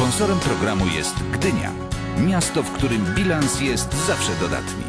Sponsorem programu jest Gdynia, miasto, w którym bilans jest zawsze dodatni.